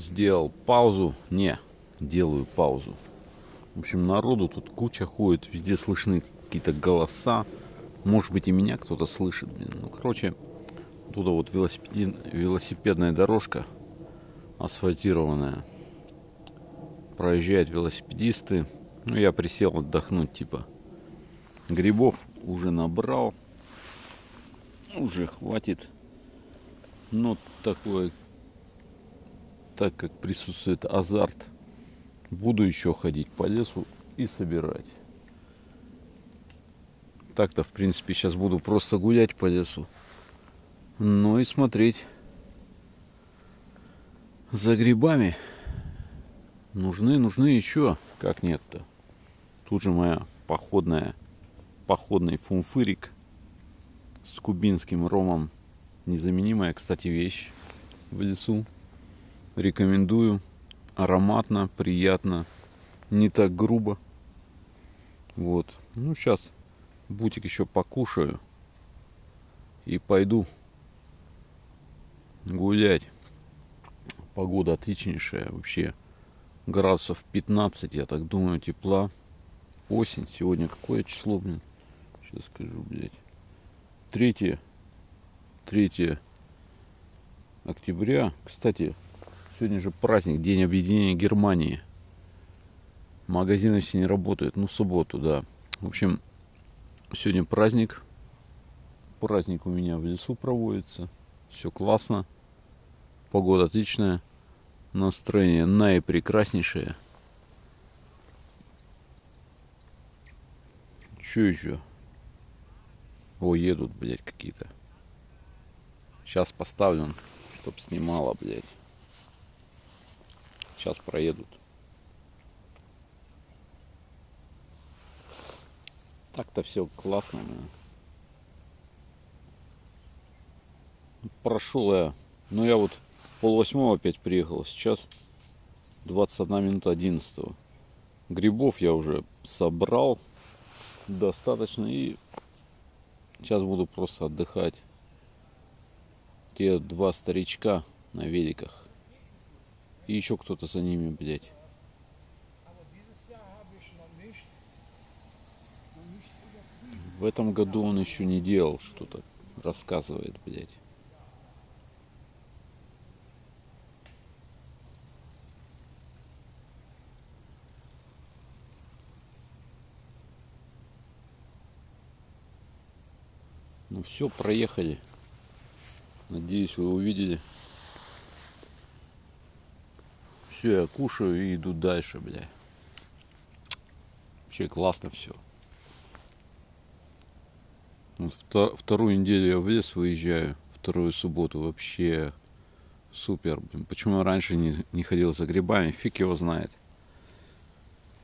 сделал паузу. Не, делаю паузу. В общем, народу тут куча ходит, везде слышны какие-то голоса. Может быть и меня кто-то слышит, блин. Ну, короче, тут вот велосипед... велосипедная дорожка асфальтированная. Проезжают велосипедисты. Ну, я присел отдохнуть, типа. Грибов уже набрал. Уже хватит. Но такое, так как присутствует азарт, буду еще ходить по лесу и собирать. Так-то, в принципе, сейчас буду просто гулять по лесу. Ну и смотреть за грибами. Нужны, нужны еще. Как нет-то? Тут же моя походная, походный фунфырик с кубинским ромом. Незаменимая, кстати, вещь в лесу. Рекомендую. Ароматно, приятно. Не так грубо. Вот. Ну, сейчас бутик еще покушаю. И пойду гулять. Погода отличнейшая вообще. Градусов 15, я так думаю, тепла. Осень. Сегодня какое число, блин? Сейчас скажу, блядь. Третье. Третье октября. Кстати, сегодня же праздник, День объединения Германии. Магазины все не работают. Ну, в субботу, да. В общем, сегодня праздник. Праздник у меня в лесу проводится. Все классно. Погода отличная. Настроение наипрекраснейшее. Че еще? О, едут, блядь, какие-то. Сейчас поставлю, чтоб снимала, блядь. Сейчас проедут. Так-то все классно. Прошел я. Ну я вот пол восьмого опять приехал. Сейчас 21 минута 11. Грибов я уже собрал достаточно. И сейчас буду просто отдыхать. Те два старичка на великах. И еще кто-то за ними, блядь. В этом году он еще не делал что-то. Рассказывает, блядь. Ну все, проехали. Надеюсь, вы увидели. Все, я кушаю и иду дальше, бля. Вообще классно все. Вот вторую неделю я в лес выезжаю, вторую субботу вообще супер. Блин, почему я раньше не, не ходил за грибами, фиг его знает.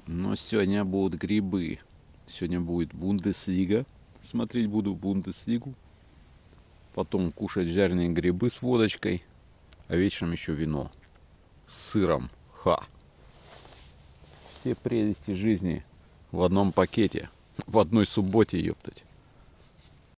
Но сегодня будут грибы. Сегодня будет Бундеслига смотреть буду Бундеслигу. Потом кушать жареные грибы с водочкой. А вечером еще вино. Сыром. Ха. Все прелести жизни в одном пакете. В одной субботе, ептать.